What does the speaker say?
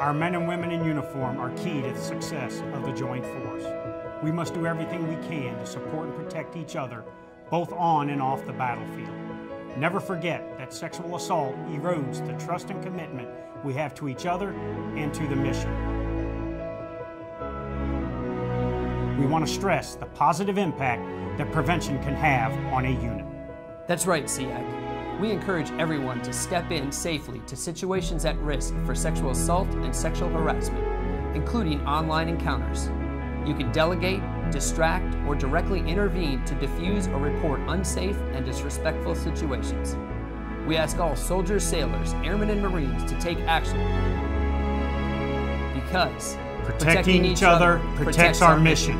Our men and women in uniform are key to the success of the Joint Force. We must do everything we can to support and protect each other, both on and off the battlefield. Never forget that sexual assault erodes the trust and commitment we have to each other and to the mission. We want to stress the positive impact that prevention can have on a unit. That's right, SEAC. We encourage everyone to step in safely to situations at risk for sexual assault and sexual harassment, including online encounters. You can delegate, distract, or directly intervene to diffuse or report unsafe and disrespectful situations. We ask all soldiers, sailors, airmen, and Marines to take action because Protecting, each other protects our mission.